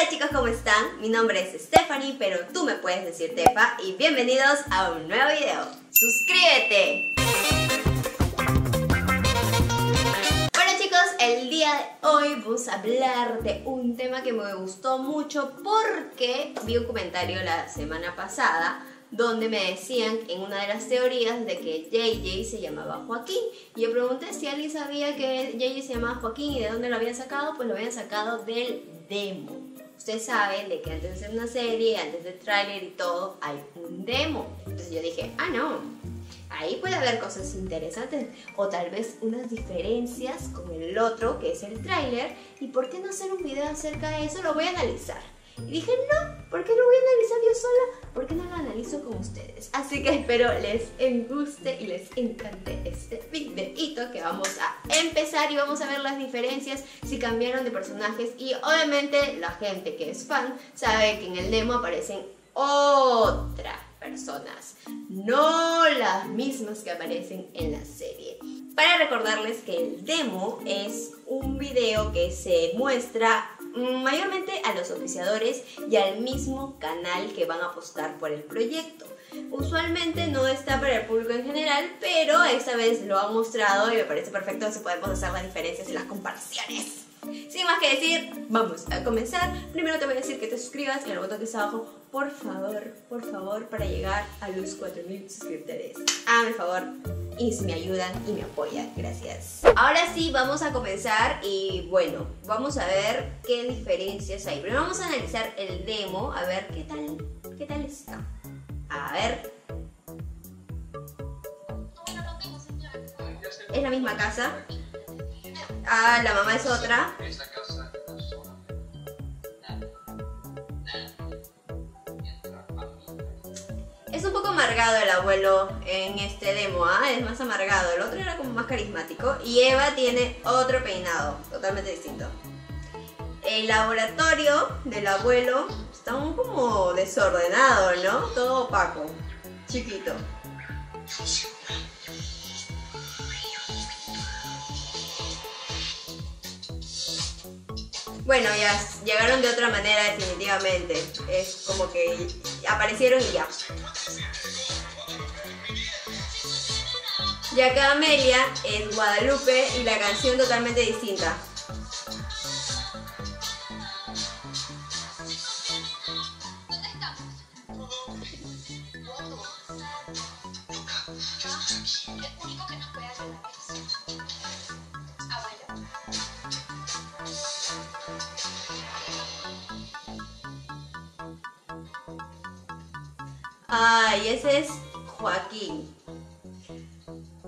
Hola chicos, ¿cómo están? Mi nombre es Stephanie, pero tú me puedes decir Tefa y bienvenidos a un nuevo video. ¡Suscríbete! Bueno chicos, el día de hoy vamos a hablar de un tema que me gustó mucho porque vi un comentario la semana pasada donde me decían en una de las teorías de que JJ se llamaba Joaquín. Y yo pregunté si alguien sabía que JJ se llamaba Joaquín y de dónde lo habían sacado, pues lo habían sacado del demo. Ustedes saben de que antes de hacer una serie, antes del tráiler y todo, hay un demo. Entonces yo dije, ah, no, ahí puede haber cosas interesantes o tal vez unas diferencias con el otro que es el tráiler y por qué no hacer un video acerca de eso, lo voy a analizar. Y dije, no, ¿por qué lo voy a analizar yo sola? ¿Por qué no lo analizo con ustedes? Así que espero les guste y les encante este videito que vamos a empezar y vamos a ver las diferencias si cambiaron de personajes y obviamente la gente que es fan sabe que en el demo aparecen otras personas, no las mismas que aparecen en la serie. Para recordarles que el demo es un video que se muestra mayormente a los oficiadores y al mismo canal que van a apostar por el proyecto. Usualmente no está para el público en general, pero esta vez lo han mostrado y me parece perfecto si podemos hacer las diferencias y las comparaciones. Sin más que decir, vamos a comenzar. Primero te voy a decir que te suscribas en el botón que está abajo, por favor, por favor, para llegar a los 4000 suscriptores. Hazme favor y me ayudan y me apoyan. Gracias. Ahora sí, vamos a comenzar y bueno, vamos a ver qué diferencias hay. Primero vamos a analizar el demo, a ver qué tal, qué tal está. A ver. Es la misma casa. Ah, la mamá es otra. Es un poco amargado el abuelo en este demo, ¿ah? es más amargado. El otro era como más carismático. Y Eva tiene otro peinado, totalmente distinto. El laboratorio del abuelo está un como desordenado, ¿no? Todo opaco, chiquito. Bueno, ya llegaron de otra manera definitivamente. Es como que aparecieron y ya. Y acá Amelia es Guadalupe y la canción totalmente distinta. Ay, ese es Joaquín.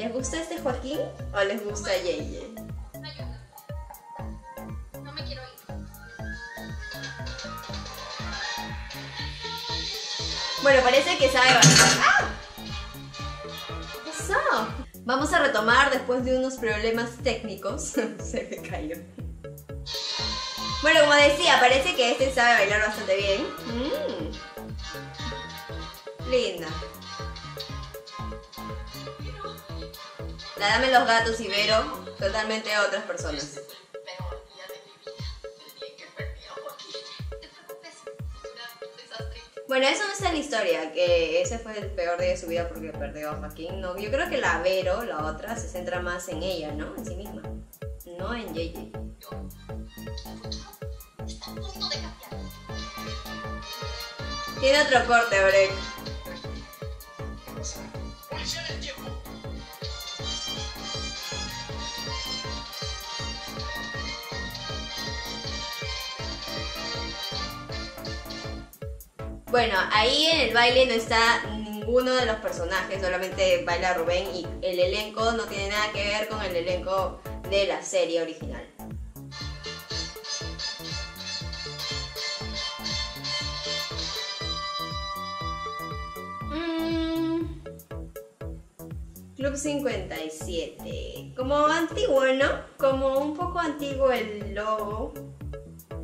¿Les gusta este Joaquín o les gusta Yeye? No me quiero ir. Bueno, parece que sabe bastante. ¡Ah! ¿Qué pasó? Vamos a retomar después de unos problemas técnicos. Se me cayó. Bueno, como decía, parece que este sabe bailar bastante bien. Mm. Linda. La dame los gatos y Vero, totalmente otras personas. A un desastre. Bueno, eso no está en la historia, que ese fue el peor día de su vida porque perdió a Joaquín. No, yo creo que la Vero, la otra, se centra más en ella, ¿no? En sí misma. No en cambiar. Tiene otro corte, Break. Bueno, ahí en el baile no está ninguno de los personajes, solamente baila Rubén y el elenco no tiene nada que ver con el elenco de la serie original. Mm. Club 57. Como antiguo, ¿no? Como un poco antiguo el logo.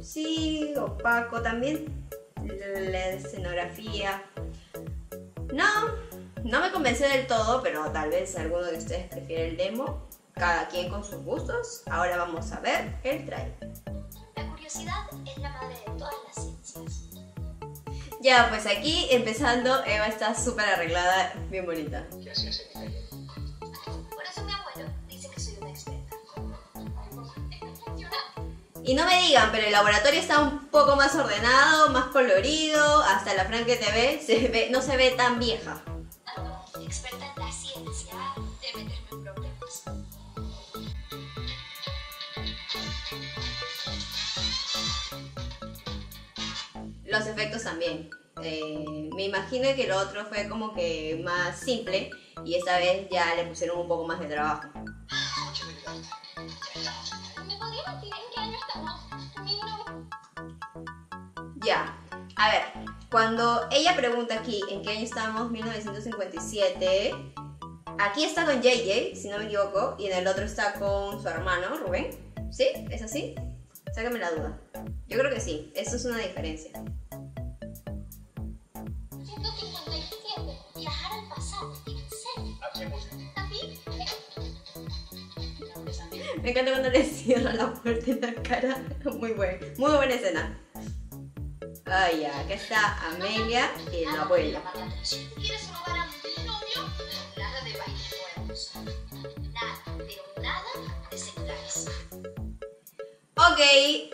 Sí, opaco también. La escenografía. No, no me convenció del todo, pero tal vez alguno de ustedes prefiere el demo. Cada quien con sus gustos. Ahora vamos a ver el trailer. La curiosidad es la madre de todas las Ya, pues aquí empezando, Eva está súper arreglada, bien bonita. ¿Qué hacías Y no me digan, pero el laboratorio está un poco más ordenado, más colorido, hasta la Fran que te ve, se ve, no se ve tan vieja. Experta en la ciencia de meterme en problemas. Los efectos también. Eh, me imagino que lo otro fue como que más simple y esta vez ya le pusieron un poco más de trabajo. A ver, cuando ella pregunta aquí en qué año estamos, 1957, aquí está con JJ, si no me equivoco, y en el otro está con su hermano, Rubén. ¿Sí? ¿Es así? Sácame la duda. Yo creo que sí, eso es una diferencia. 157. Viajar al pasado. ¿En serio? Me encanta cuando le cierra la puerta en la cara. Muy buena, muy buena escena. Ay, acá está Amelia y la atención. ¿Quieres robar a mi novio? Nada de bailes nuevos. Nada, pero nada de celulares. Ok,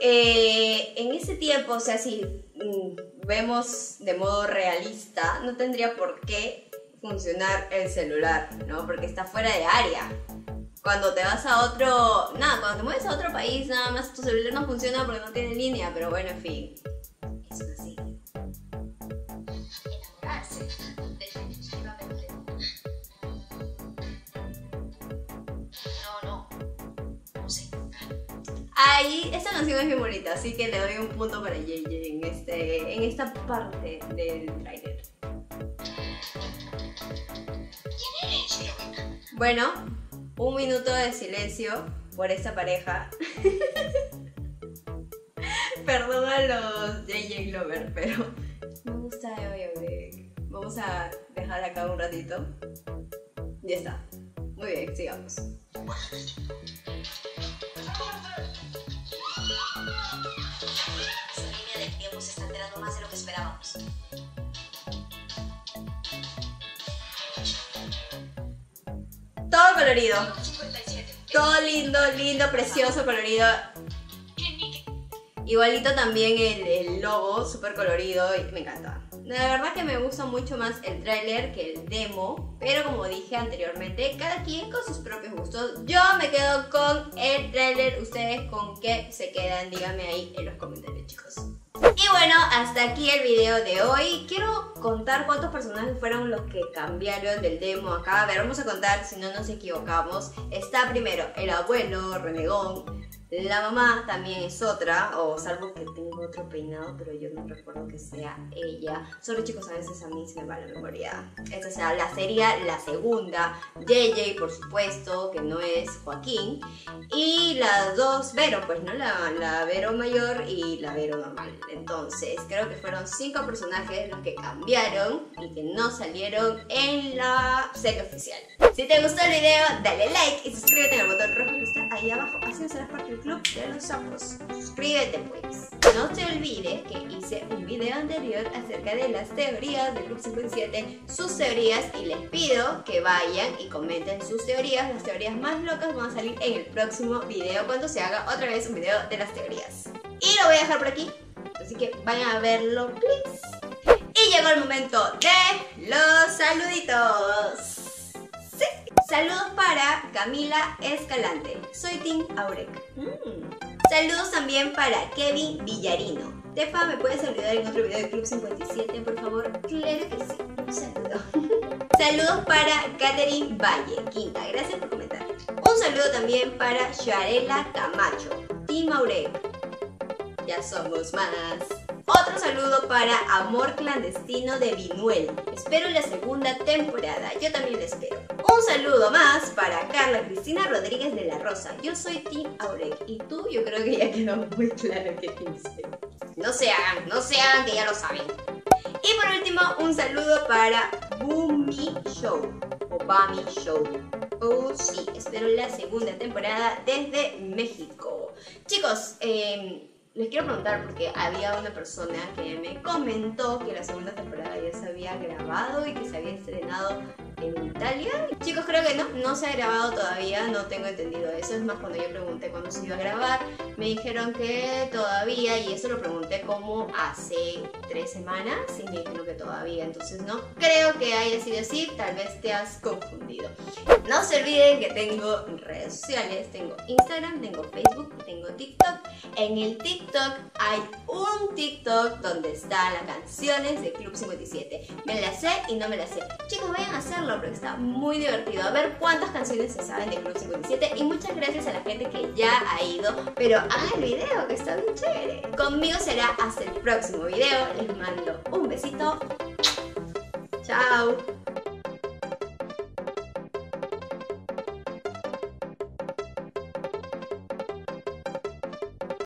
eh, en ese tiempo, o sea, si mm, vemos de modo realista, no tendría por qué funcionar el celular, ¿no? Porque está fuera de área. Cuando te vas a otro, nada, cuando te mueves a otro país, nada más tu celular no funciona porque no tiene línea, pero bueno, en fin. Es. Enamorarse. Definitivamente. No, no. No sé. Ahí, esta canción es bien bonita, así que le doy un punto para JJ en, este, en esta parte del trailer. Bueno, un minuto de silencio por esta pareja. Perdón a los JJ Glover, pero me gusta Eva y Aurek. Vamos a dejar acá un ratito. Ya está. Muy bien, sigamos. Línea del tiempo se está alterando más de lo que esperábamos. Todo colorido. 57. Todo lindo, lindo, precioso, colorido. Igualito también el, el logo, súper colorido y me encanta. La verdad que me gusta mucho más el tráiler que el demo, pero como dije anteriormente, cada quien con sus propios gustos. Yo me quedo con el tráiler, ustedes con qué se quedan, díganme ahí en los comentarios chicos. Y bueno, hasta aquí el video de hoy. Quiero contar cuántos personajes fueron los que cambiaron del demo acá. A ver, vamos a contar si no nos equivocamos. Está primero el abuelo, Renegón. La mamá también es otra, o salvo que tengo otro peinado, pero yo no recuerdo que sea ella. Solo chicos, a veces a mí se me va la memoria. Esta sea, la sería la segunda. JJ, por supuesto, que no es Joaquín. Y las dos Vero, pues, ¿no? La, la Vero mayor y la Vero normal. Entonces, creo que fueron cinco personajes los que cambiaron y que no salieron en la serie oficial. Si te gustó el video, dale like y suscríbete el botón rojo que está ahí abajo. Así serás parte del club de los sapos. Suscríbete, pues. No te olvides que hice un video anterior acerca de las teorías del Club 57, sus teorías, y les pido que vayan y comenten sus teorías. Las teorías más locas van a salir en el próximo video cuando se haga otra vez un video de las teorías. Y lo voy a dejar por aquí, así que vayan a verlo, please. Y llegó el momento de los saluditos. Saludos para Camila Escalante. Soy Tim Aurek. Mm. Saludos también para Kevin Villarino. Tefa, ¿me puedes saludar en otro video de Club 57, por favor? Claro que sí. Un saludo. Saludos para Catherine Valle, Quinta. Gracias por comentar. Un saludo también para Sharela Camacho. Tim Aurek. Ya somos más. Otro saludo para Amor Clandestino de Vinuel. Espero la segunda temporada. Yo también la espero. Un saludo más para Carla Cristina Rodríguez de la Rosa. Yo soy Team Aurek. Y tú, yo creo que ya quedó muy claro que Team soy. No se hagan, no se hagan que ya lo saben. Y por último, un saludo para Boomy Show. O Bami Show. Oh, sí, espero la segunda temporada desde México. Chicos, eh, les quiero preguntar porque había una persona que me comentó que la segunda temporada ya se había grabado y que se había estrenado en Italia. Chicos, creo que no, no se ha grabado todavía, no tengo entendido eso. Es más, cuando yo pregunté cuándo se iba a grabar, me dijeron que todavía, y eso lo pregunté como hace tres semanas, y me dijeron que todavía. Entonces, no creo que haya sido así, tal vez te has confundido. No se olviden que tengo redes sociales, tengo Instagram, tengo Facebook, tengo TikTok. En el Hay un TikTok donde están las canciones de Club 57. Me las sé y no me las sé. Chicos, vayan a hacerlo porque está muy divertido. A ver cuántas canciones se saben de Club 57. Y muchas gracias a la gente que ya ha ido. Pero hagan el video que está bien chévere. Conmigo será hasta el próximo video. Les mando un besito. Chao.